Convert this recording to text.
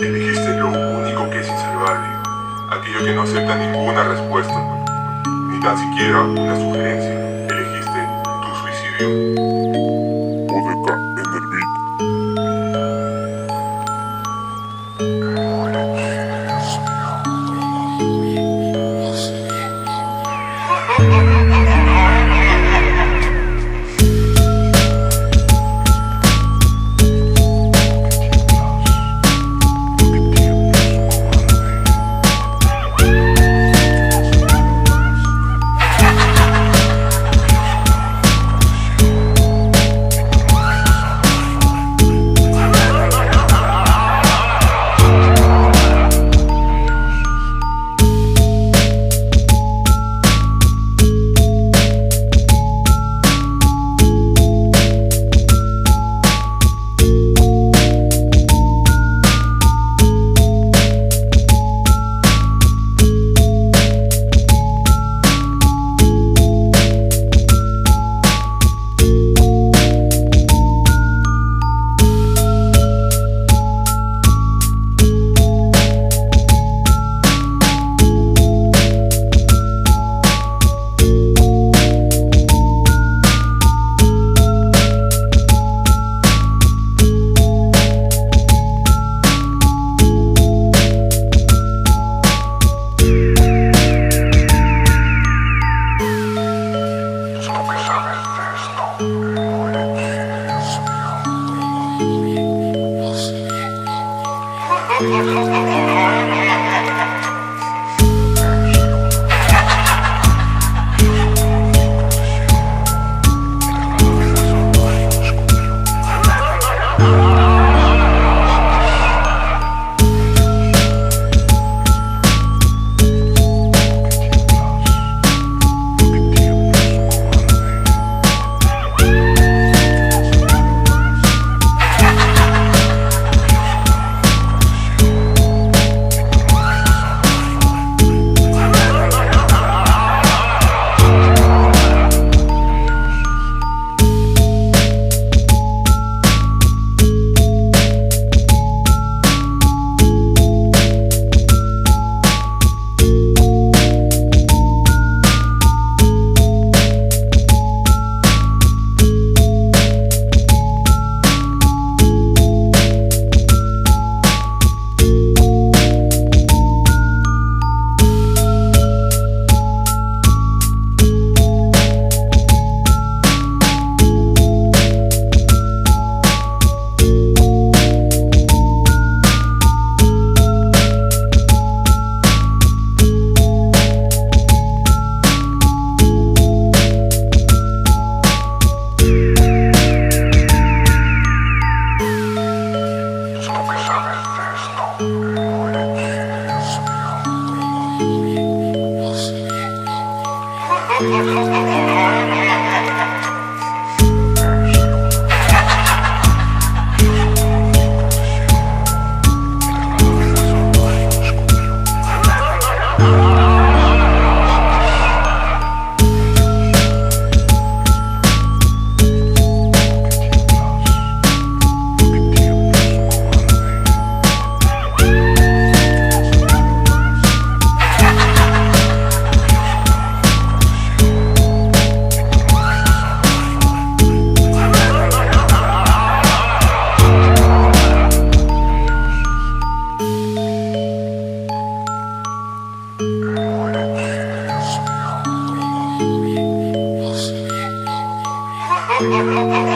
Elegiste lo único que es insalvable, aquello que no acepta ninguna respuesta, ni tan siquiera una sugerencia. Elegiste tu suicidio. Oh, Oh, oh, oh, oh.